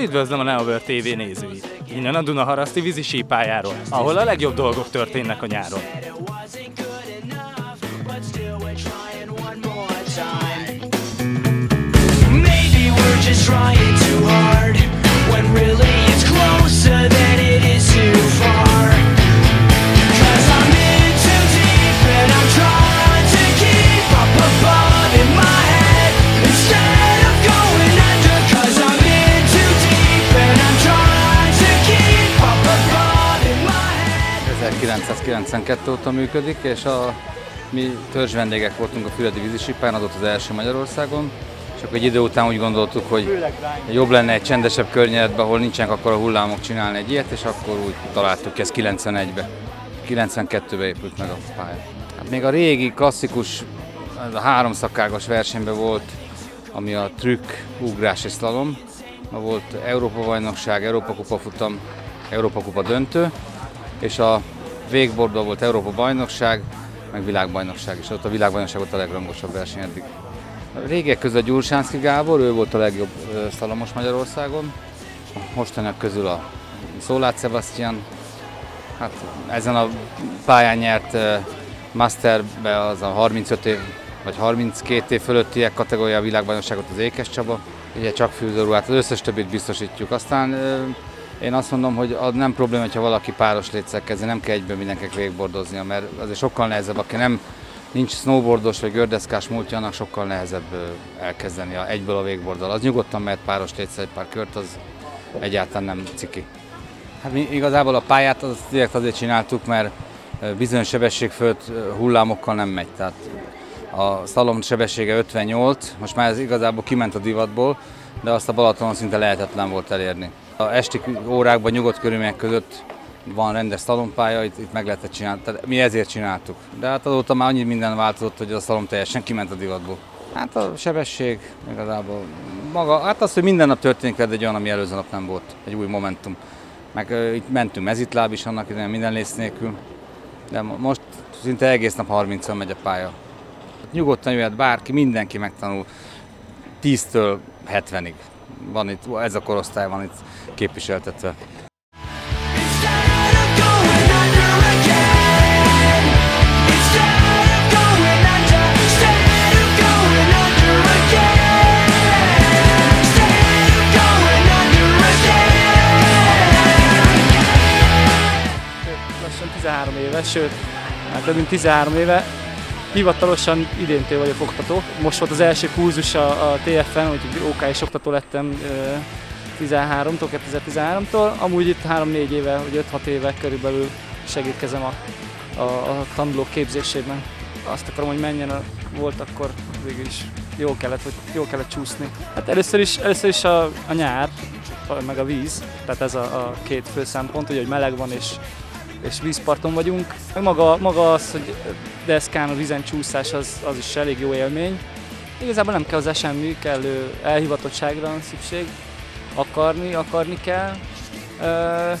Üdvözlöm a Neover TV nézőit! Innen a Dunaharaszti vízi sípájáról, ahol a legjobb dolgok történnek a nyáron. Maybe we're just trying too hard, when really it's closer than 1992 óta működik, és a, mi törzs vendégek voltunk a Füredi vízisipán, adott az első Magyarországon, és akkor egy idő után úgy gondoltuk, hogy jobb lenne egy csendesebb környezetben, ahol nincsenek akkor a hullámok csinálni egy ilyet, és akkor úgy találtuk ezt 91-be. 92-ben épült meg a pálya. Hát még a régi klasszikus, a három szakágos versenyben volt, ami a trükk, ugrás és. Ma volt Európa bajnokság, Európa kupa futam, Európa kupa döntő, és a végbordban volt Európa bajnokság, meg világbajnokság is. Ott a világbajnokság volt a legrangosabb verseny eddig. A régiek között Gyurcsánszki Gábor, ő volt a legjobb szalamos Magyarországon. A közül a Szolát Sebastian, hát ezen a pályán nyert Masterbe az a 35 év, vagy 32 év fölöttiek kategória a világbajnokságot az Ékes Csaba. Ugye csak fűzőrú, hát az összes többit biztosítjuk. Aztán én azt mondom, hogy az nem probléma, hogyha valaki páros létszel kezdi, nem kell egyből mindenkinek végbordoznia, mert azért sokkal nehezebb, aki nem nincs snowboardos vagy gördeszkás múltja, annak sokkal nehezebb elkezdeni egyből a végborddal. Az nyugodtan mehet páros létszel egy pár kört, az egyáltalán nem ciki. Hát mi igazából a pályát az direkt azért csináltuk, mert bizonyos sebesség fölött hullámokkal nem megy. Tehát a szalom sebessége 58, most már ez igazából kiment a divatból, de azt a Balatonon szinte lehetetlen volt elérni. A esti órákban nyugodt körülmények között van rendes szalompálya, itt, itt meg lehetett csinálni. Tehát mi ezért csináltuk. De hát azóta már annyi minden változott, hogy a szalom teljesen kiment a divatból. Hát a sebesség igazából maga, hát az, hogy minden nap történik veled egy olyan, ami előző nap nem volt, egy új momentum. Meg uh, itt mentünk mezitláb is annak idején minden lész nélkül, de mo- most szinte egész nap 30 megy a pálya. Nyugodtan jöhet bárki, mindenki megtanul 10-től 70-ig. Van itt, ez a korosztály van itt képviseltetve. Lassan 13 éve, sőt, hát több mint 13 éve. Hivatalosan idéntől vagyok oktató. Most volt az első kurzus a, a TFN, úgyhogy OK és oktató lettem ö, 13-tól, 2013-tól. Amúgy itt 3-4 éve, vagy 5-6 éve körülbelül segítkezem a, a, a tanulók képzésében. Azt akarom, hogy menjen, a, volt akkor végül is jó kellett, hogy jó kellett csúszni. Hát először is, először is a, a nyár, meg a víz, tehát ez a, a két fő szempont, ugye, hogy meleg van és és vízparton vagyunk. Maga, maga az, hogy deszkán a vízen csúszás, az, az is elég jó élmény. Igazából nem kell hozzá semmi, kellő elhivatottságra szükség, akarni, akarni kell.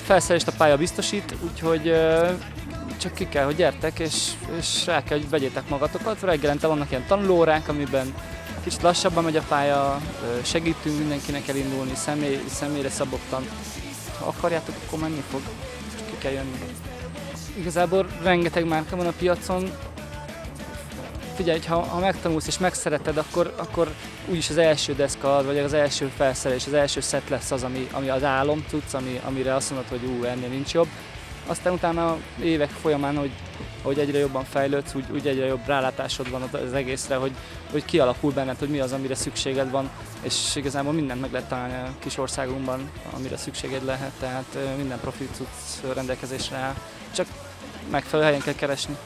Felszerelést a pálya biztosít, úgyhogy csak ki kell, hogy gyertek, és, és rá kell, hogy vegyétek magatokat. Reggelente vannak ilyen tanulórák, amiben kicsit lassabban megy a pálya, segítünk mindenkinek elindulni, személy, személyre szabottan. Ha akarjátok, akkor menni fog, csak ki kell jönni. Igazából rengeteg márka van a piacon. Figyelj, ha, ha megtanulsz és megszereted, akkor, akkor úgyis az első deszka, vagy az első felszerelés, az első szett lesz az, ami, ami az álom tudsz, ami, amire azt mondod, hogy ú, ennél nincs jobb. Aztán utána évek folyamán, hogy, hogy egyre jobban fejlődsz, úgy, úgy egyre jobb rálátásod van az egészre, hogy, hogy kialakul benned, hogy mi az, amire szükséged van, és igazából mindent meg lehet találni a kis országunkban, amire szükséged lehet, tehát minden profi cucc rendelkezésre áll. Csak megfelelő helyen kell keresni.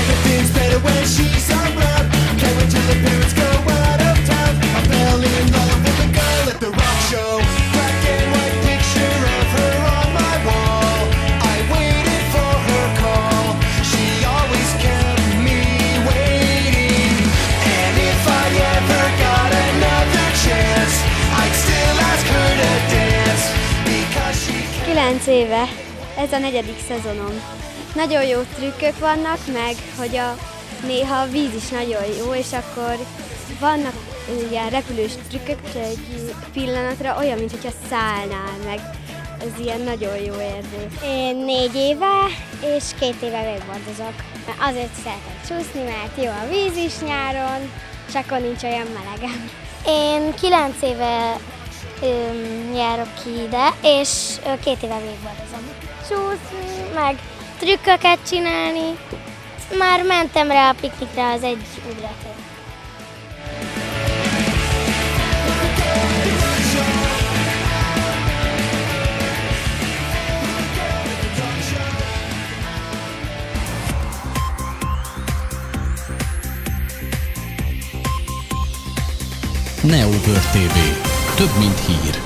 Everything's better when she's around. Can't wait till the parents go out 9 éve. Ez a negyedik szezonom. Nagyon jó trükkök vannak, meg hogy a néha a víz is nagyon jó, és akkor vannak uh, ilyen repülős trükkök, és egy pillanatra olyan, mintha szállnál meg. Ez ilyen nagyon jó érzés. Én négy éve, és két éve végbordozok. Azért szeretek csúszni, mert jó a víz is nyáron, és akkor nincs olyan melegem. Én kilenc éve járok ki ide, és két éve végbordozom. Csúszni, meg trükköket csinálni. Már mentem rá a piknikre az egy ugrató. Neovör TV. Több, mint hír.